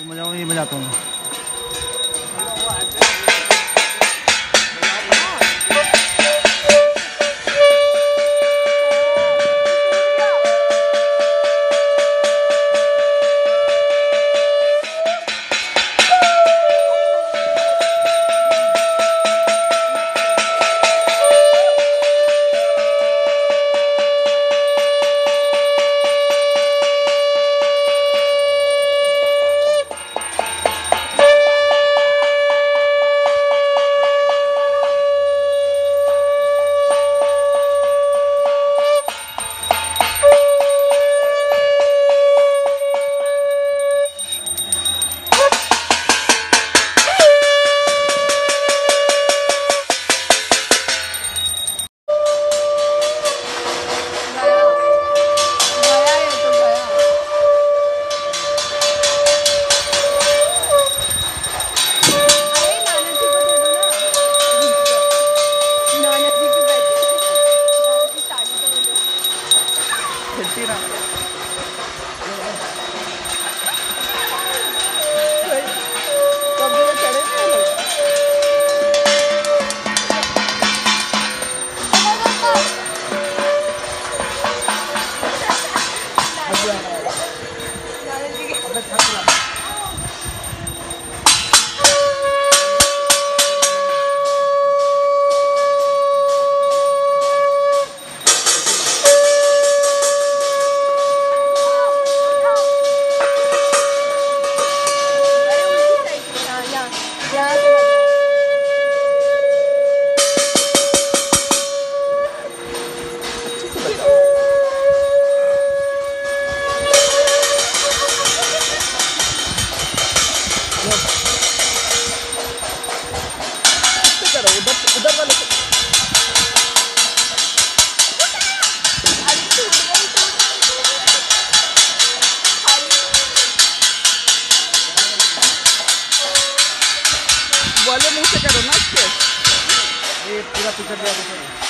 तो मज़ा ये बजाता हूँ। Gracias. वाले मुँह से करो ना इसके ये पूरा पिक्चर दिया